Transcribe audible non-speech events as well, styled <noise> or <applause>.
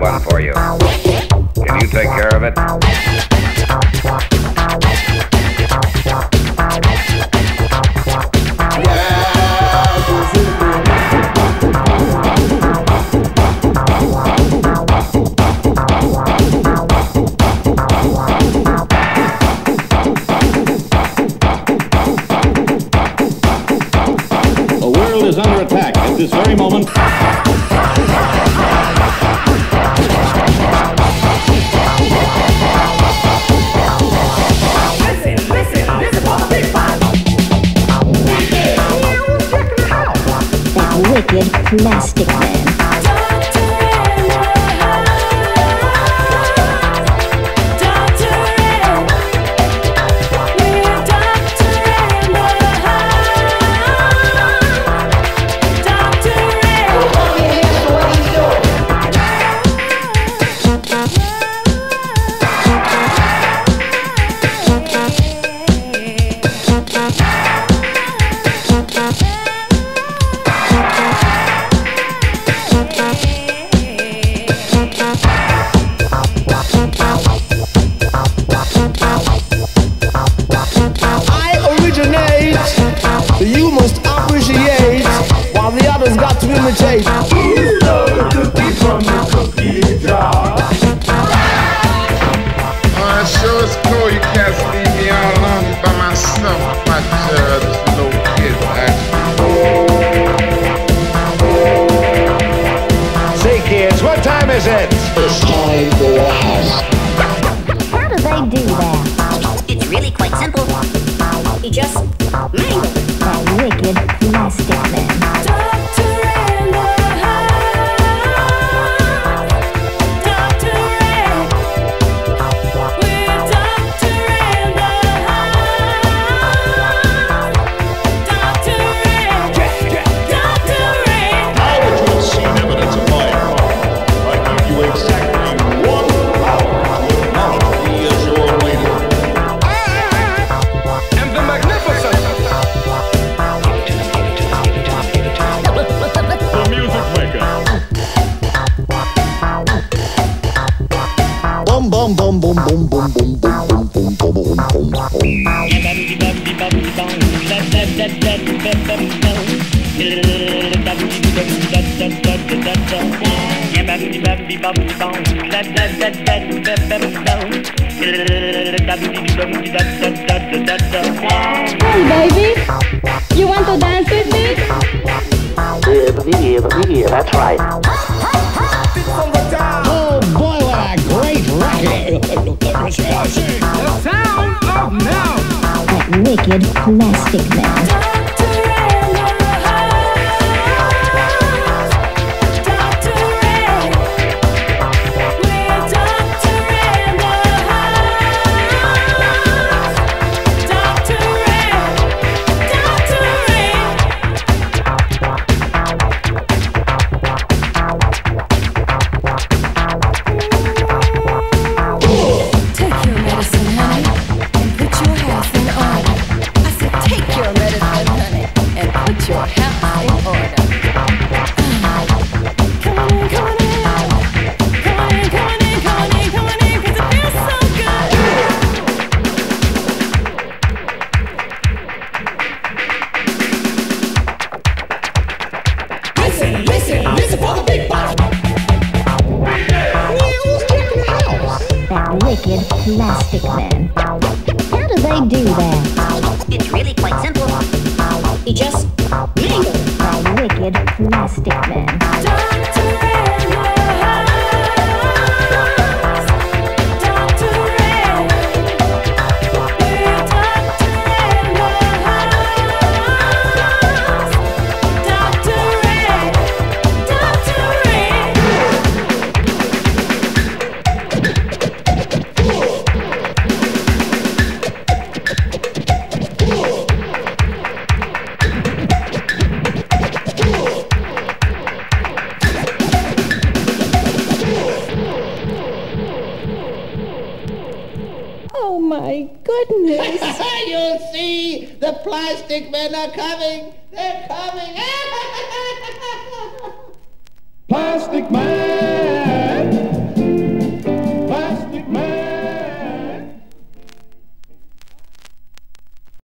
one for you. Can you take care of it? this very moment. Plastic the. bum bum bum bum bum bum bum bum bum bum bum bum bum. Hey baby, you want to dance with me? Yeah, yeah, yeah, that's right. Wicked Plastic Man. Plastic Man. How do they do that? It's really quite simple. He just mingles. A wicked Plastic Man. Dr. Oh my goodness. <laughs> You'll see the plastic men are coming. They're coming. <laughs> Plastic Man.